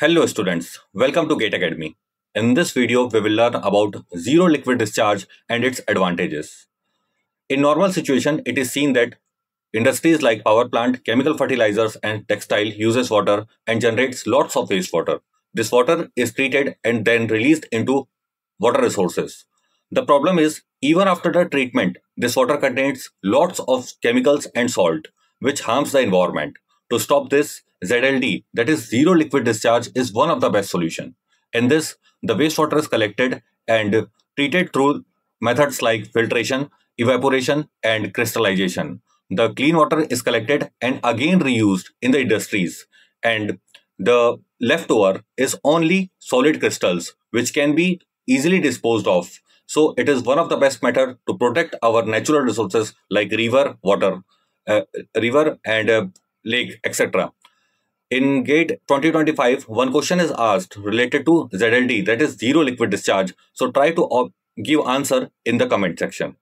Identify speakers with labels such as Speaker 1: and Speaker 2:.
Speaker 1: Hello students, welcome to Gate Academy. In this video, we will learn about zero liquid discharge and its advantages. In normal situation, it is seen that industries like power plant, chemical fertilizers and textile uses water and generates lots of wastewater. This water is treated and then released into water resources. The problem is even after the treatment, this water contains lots of chemicals and salt which harms the environment. To stop this, ZLD, that is zero liquid discharge, is one of the best solution. In this, the wastewater is collected and treated through methods like filtration, evaporation, and crystallization. The clean water is collected and again reused in the industries. And the leftover is only solid crystals, which can be easily disposed of. So it is one of the best method to protect our natural resources like river, water, uh, river and uh, lake, etc. In GATE 2025, one question is asked related to ZLD, that is zero liquid discharge. So try to give answer in the comment section.